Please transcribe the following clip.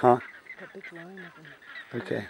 Huh? Okay.